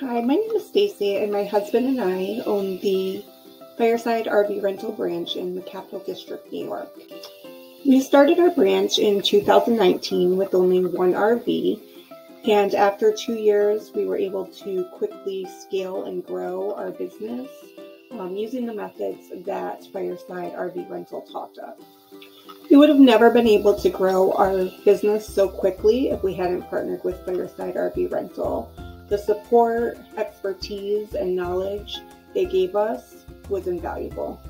Hi, my name is Stacy, and my husband and I own the Fireside RV rental branch in the Capital District, New York. We started our branch in 2019 with only one RV, and after two years, we were able to quickly scale and grow our business um, using the methods that Fireside RV Rental taught us. We would have never been able to grow our business so quickly if we hadn't partnered with Fireside RV Rental. The support, expertise, and knowledge they gave us was invaluable.